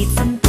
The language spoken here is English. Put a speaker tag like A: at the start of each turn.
A: eat some